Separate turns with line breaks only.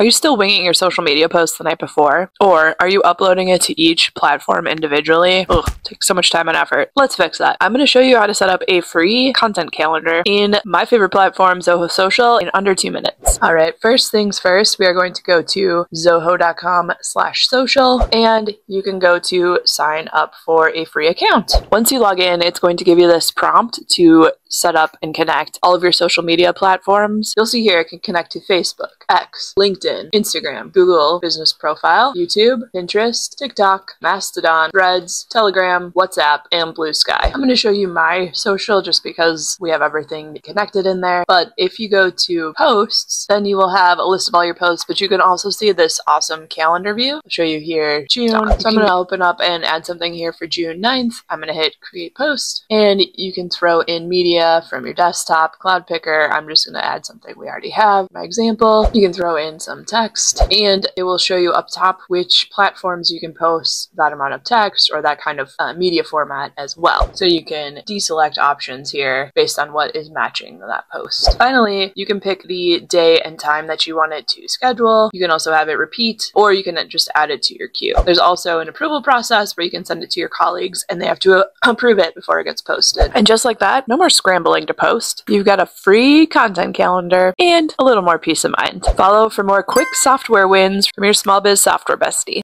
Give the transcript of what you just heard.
Are you still winging your social media posts the night before? Or are you uploading it to each platform individually? Ugh, takes so much time and effort. Let's fix that. I'm going to show you how to set up a free content calendar in my favorite platform, Zoho Social, in under two minutes. All right, first things first, we are going to go to zoho.com slash social and you can go to sign up for a free account. Once you log in, it's going to give you this prompt to set up and connect all of your social media platforms. You'll see here it can connect to Facebook, X, LinkedIn, Instagram, Google Business Profile, YouTube, Pinterest, TikTok, Mastodon, Threads, Telegram, WhatsApp, and Bluesky. I'm going to show you my social just because we have everything connected in there. But if you go to posts, then you will have a list of all your posts, but you can also see this awesome calendar view. I'll show you here June. So I'm going to open up and add something here for June 9th. I'm going to hit create post and you can throw in media media from your desktop, Cloud Picker. I'm just going to add something we already have. My example, you can throw in some text and it will show you up top which platforms you can post that amount of text or that kind of uh, media format as well. So you can deselect options here based on what is matching that post. Finally, you can pick the day and time that you want it to schedule. You can also have it repeat or you can just add it to your queue. There's also an approval process where you can send it to your colleagues and they have to approve it before it gets posted. And just like that, no more scrambling to post. You've got a free content calendar and a little more peace of mind. Follow for more quick software wins from your small biz software bestie.